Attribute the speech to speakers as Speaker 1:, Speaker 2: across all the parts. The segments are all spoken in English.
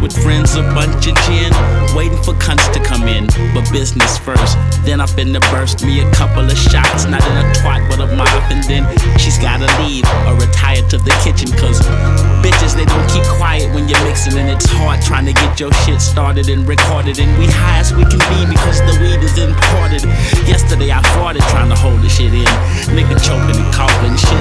Speaker 1: with friends, a bunch of gin. Waiting for cunts to come in, but business first. Then I finna burst me a couple of shots, not in a twat, but a mop. And then she's gotta leave or retire to the kitchen, cause bitches, they don't keep quiet when you're mixing. And it's hard trying to get your shit started and recorded. And we high as we can be because the weed is imported. Yesterday I farted trying to hold the shit in. Nigga choking and coughing, shit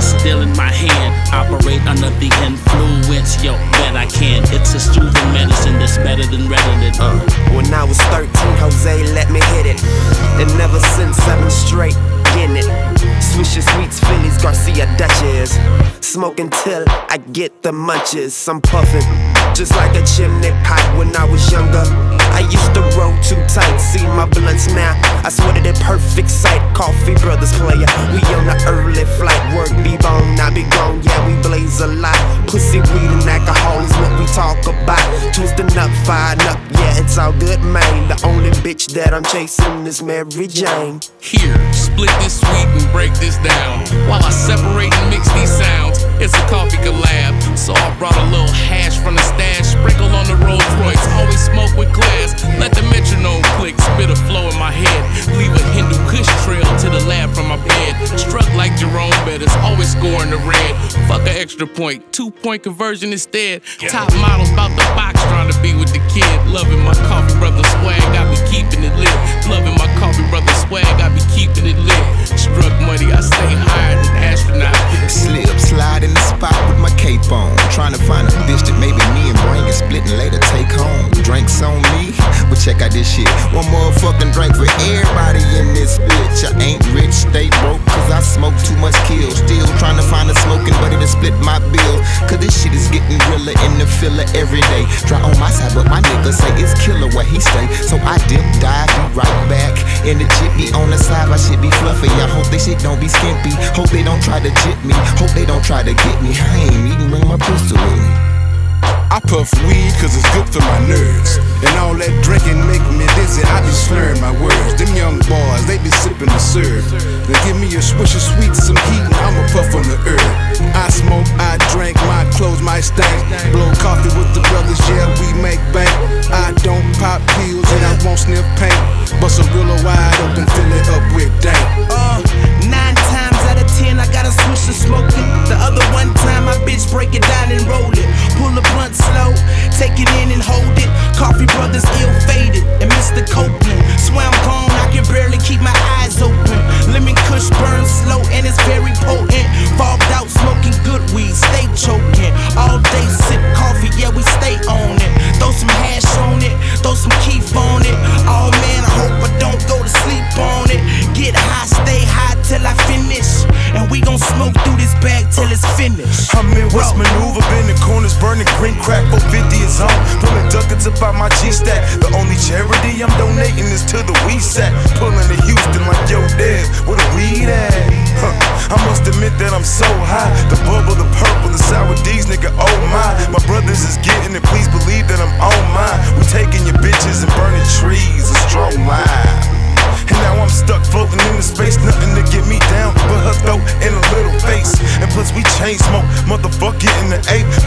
Speaker 2: Smoking till I get the munches. I'm puffing just like a chimney pot when I was younger. I used to roll too tight, see my blunts now. I swear to the perfect sight. Coughee Brothaz player, we on the early flight. Work be bone, I be gone, yeah, we blaze a lot. Pussy, weed, and alcohol is what we talk about. Twisting up, firing up, yeah, it's all good, man. The only bitch that I'm chasing is Mary Jane.
Speaker 3: Here, split this sweet and break this down. While I separate and mix these sounds, a coffee collab. So I brought a little hash from the stash, sprinkle on the Rolls Royce. Always smoke with glass. Let the metronome click, spit a flow in my head. Leave a Hindu Kush trail to the lab from my bed. Struck like Jerome Bettis, always scoring the red. Fuck an extra point, two point conversion instead. Top model about the box, trying to be with the kid. Loving my coffee brother swag, I be keeping it lit. Loving
Speaker 4: bitch that maybe me and Brain can split and later take home. Drinks on me, but check out this shit. One motherfucking drink for everybody in this bitch. I ain't rich, stay broke, cause I smoke too much kill. Still trying to find a smoking buddy to split my bill. Cause this shit is getting realer in the filler every day. Try on my side, but my nigga say it's killer where he stay. So I dip, dive, be right back. In the jitney on the side, my shit be fluffy. I hope they shit don't be skimpy. Hope they don't try to jit me. Hope they don't try to get me. I ain't even bring my pistol with me.
Speaker 5: I puff weed cause it's good for my nerves. And all that drinking make me dizzy, I be slurring my words. Them young boys, they be sipping the syrup. Then give me a swish of sweet, some heat, and I'ma puff on the herb. I smoke, I drink,
Speaker 2: take it in and hold it. Coughee Brothaz ill faded, and Mr. Copeland. Bag till it's finished.
Speaker 5: I'm in West Maneuver, been in corners, burning green crack, 450 is on. Pulling ducats about my G stack. The only charity I'm donating is to the weed sack. Pulling to Houston like yo, Dev, where the weed at? Huh. I must admit that I'm so high. The bubble, the purple, the sour D's, nigga, chain smoke, motherfucker in the eighth.